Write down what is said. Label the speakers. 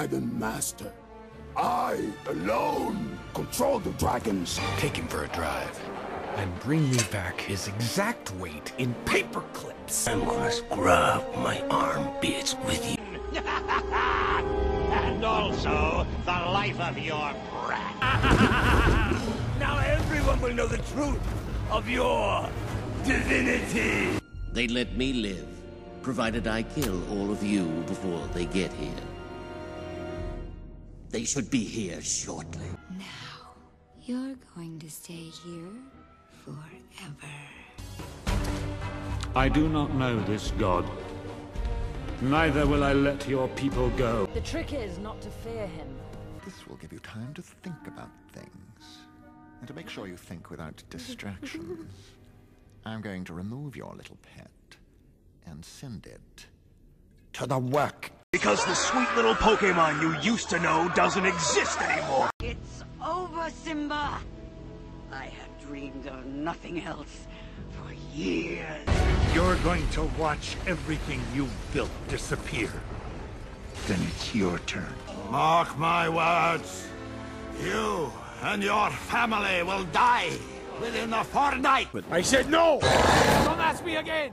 Speaker 1: Dragon Master. I, alone, control the dragons.
Speaker 2: Take him for a drive. And bring me back his exact weight in paper clips.
Speaker 3: I'm gonna scrub my armpits with you.
Speaker 4: and also the life of your brat.
Speaker 3: now everyone will know the truth of your divinity.
Speaker 5: They let me live, provided I kill all of you before they get here. They should be here shortly.
Speaker 6: Now, you're going to stay here forever.
Speaker 7: I do not know this god. Neither will I let your people go.
Speaker 8: The trick is not to fear him.
Speaker 9: This will give you time to think about things. And to make sure you think without distractions. I'm going to remove your little pet and send it to the work.
Speaker 10: Because the sweet little Pokemon you used to know doesn't exist anymore.
Speaker 11: It's over, Simba. I have dreamed of nothing else for years.
Speaker 12: You're going to watch everything you've built disappear. Then it's your turn.
Speaker 13: Mark my words. You and your family will die within a fortnight.
Speaker 12: I said no!
Speaker 14: Don't ask me again!